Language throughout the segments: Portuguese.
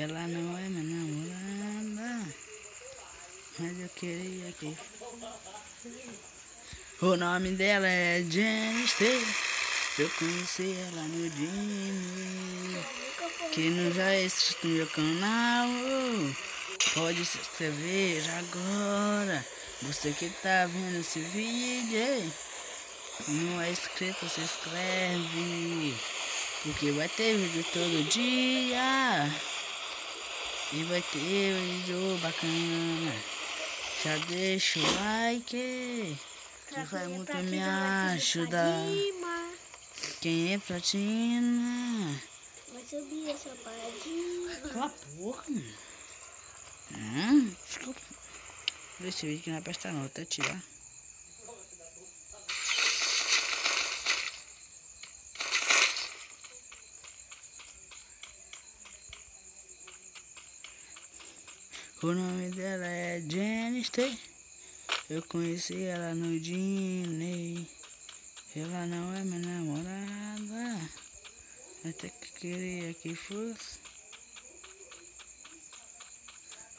Ela não é minha namorada, mas eu queria que. O nome dela é Jennifer. Eu conheci ela no Disney. Que não já existe no meu canal. Pode se inscrever agora. Você que tá vendo esse vídeo. Não é inscrito, se inscreve. Porque vai ter vídeo todo dia. E vai ter vídeo bacana. Já deixa o like. Que vai muito me ajudar. Quem é platina? Vai subir essa paradinha. Cala a boca, mano. Hum, desculpa. Esse vídeo que não é prestar não, até tirar. O nome dela é Jennifer. Eu conheci ela no Disney. Ela não é minha namorada. Até que queria que fosse.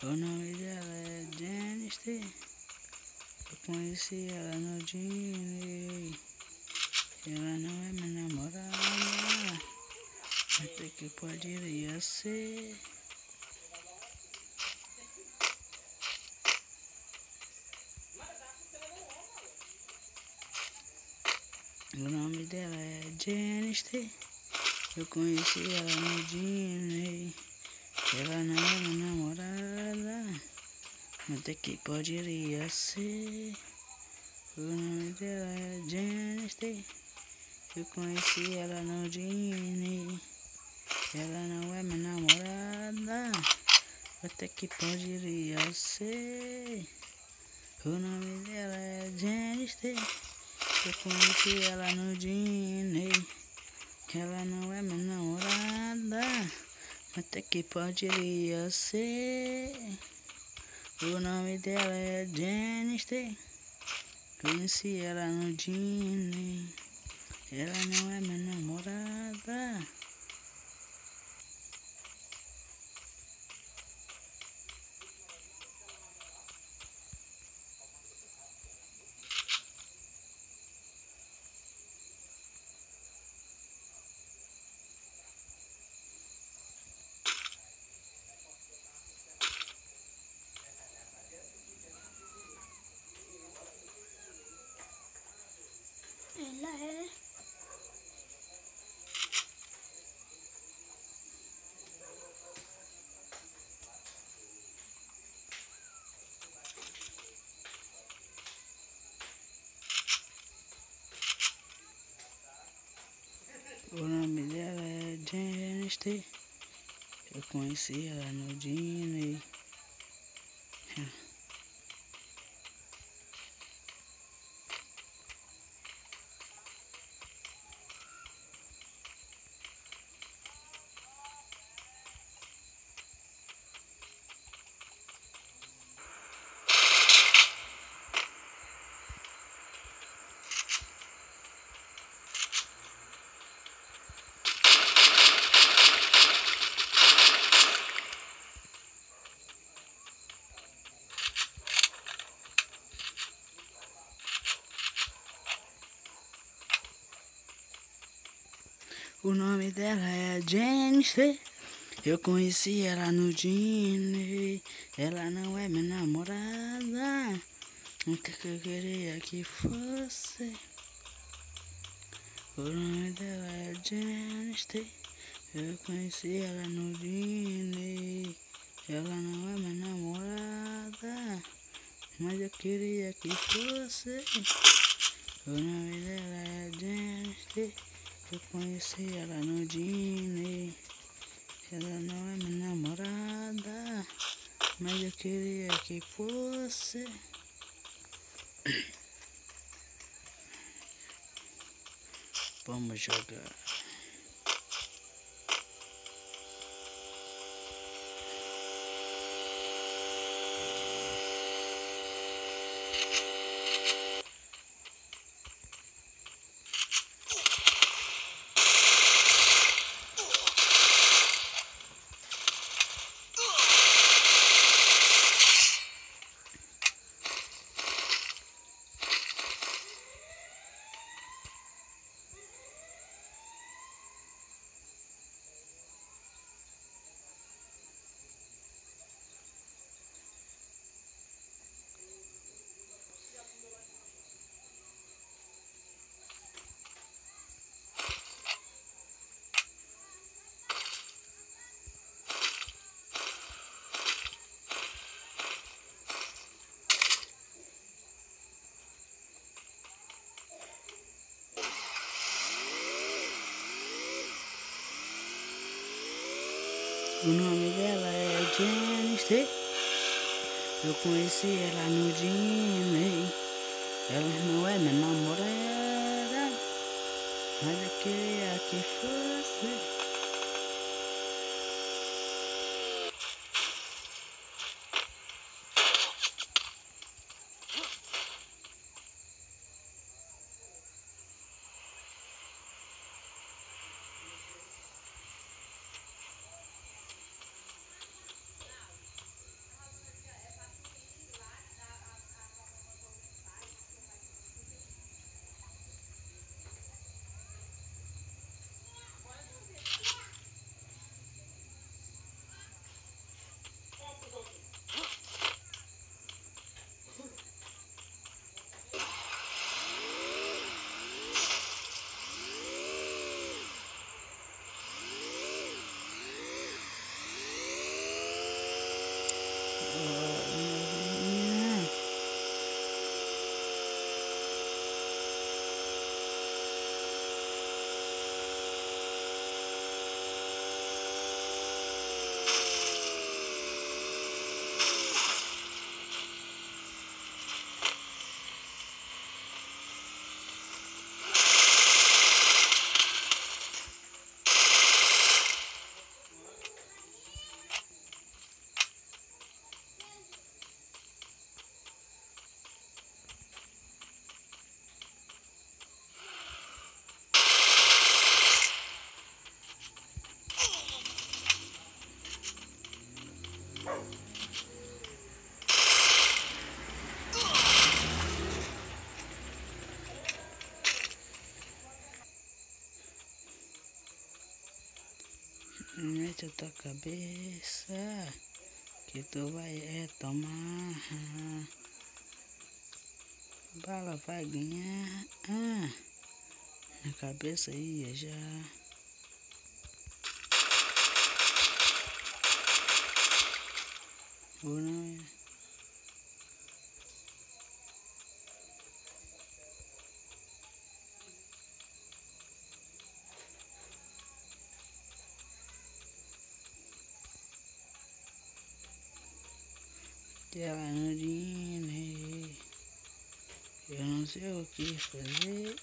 O nome dela é Jennifer. Eu conheci ela no Disney. Ela não é minha namorada. Até que poderia ser. O nome dela é Jennifer. Eu conheci ela no Disney. Ela não é minha namorada. Até que poderia ser. O nome dela é Jennifer. Eu conheci ela no Disney. Ela não é minha namorada. Até que poderia ser. O nome dela é Jennifer. Eu conheci ela no Disney. Ela não é minha namorada. Até que poderia ser. O nome dela é Jennifer. Conheci ela no Disney. Ela não é minha namorada. Ela é. O nome dela é Jennifer. Eu conheci ela no Disney. O nome dela é Jennifer. Eu conheci ela no Disney. Ela não é minha namorada. Nunca que eu queria que fosse. O nome dela é Jennifer. Eu conheci ela no Disney. Ela não é minha namorada. Mas eu queria que fosse. O nome dela é Jennifer. Eu conheci ela no Disney. Ela não é minha namorada. Mas eu queria que fosse. Vamos jogar. O nome dela é Jennifer. Eu conheci ela no Disney. Ela não é minha namorada, mas eu queria que fosse. Mete a tua cabeça que tu vai é tomar. Bala vai ganhar. Ah, na cabeça ia já. Não é? Ela no dinheiro. Eu não sei o que fazer.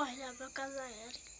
Corre lá pra casa Eric.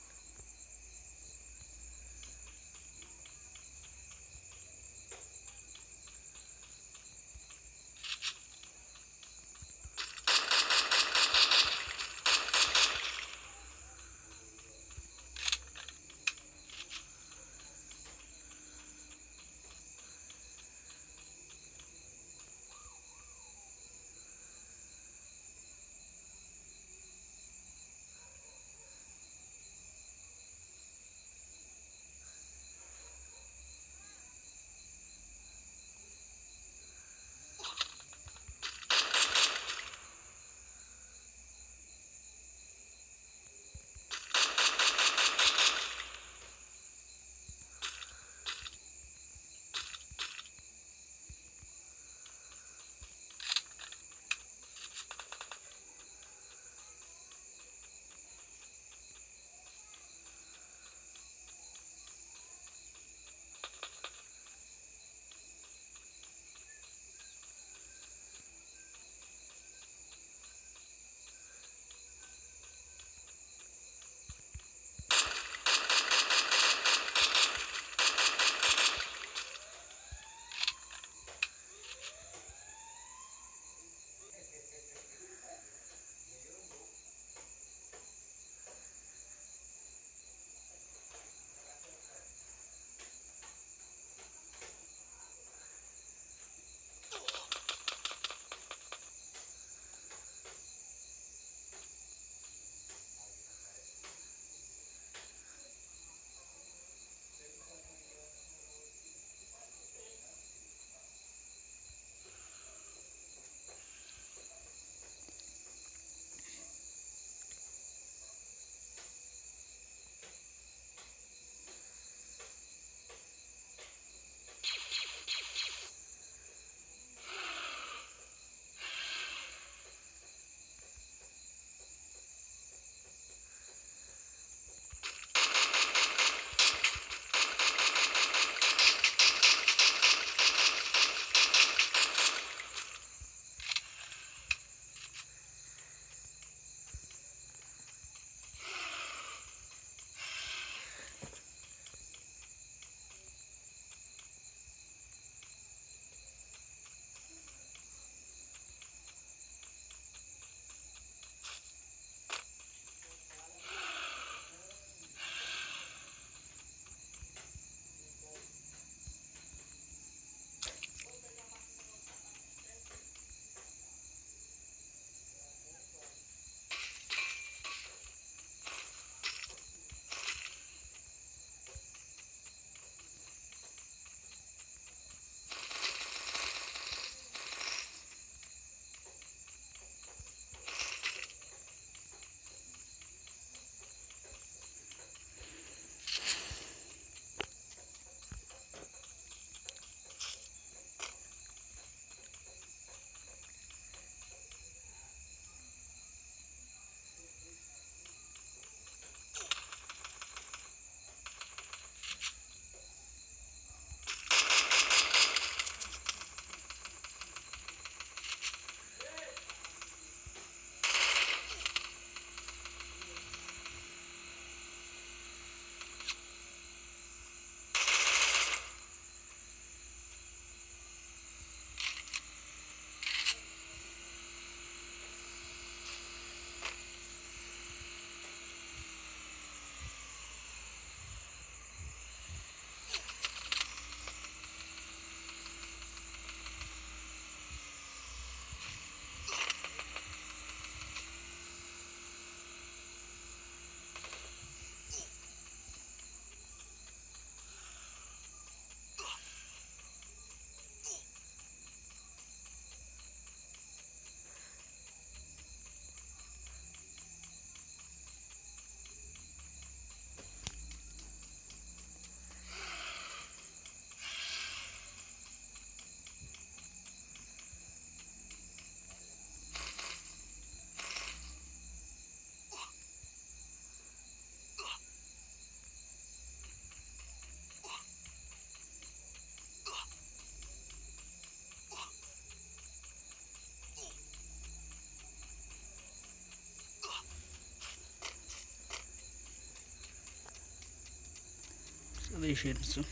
değişir misin?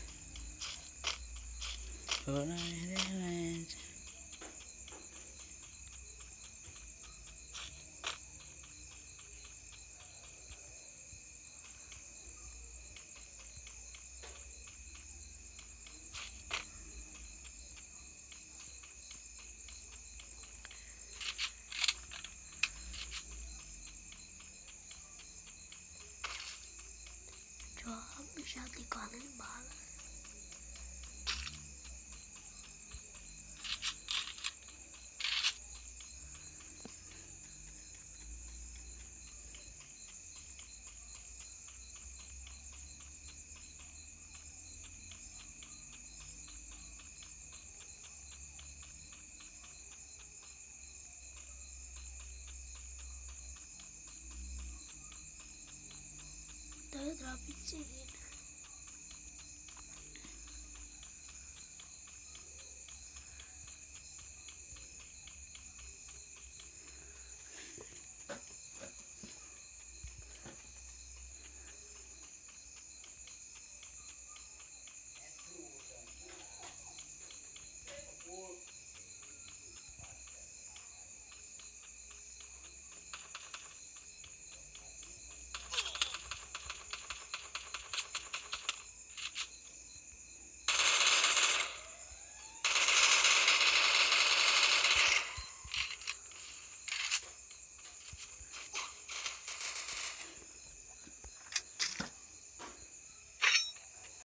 Öğrenelim. Já tem quase bala. Drop de seguida.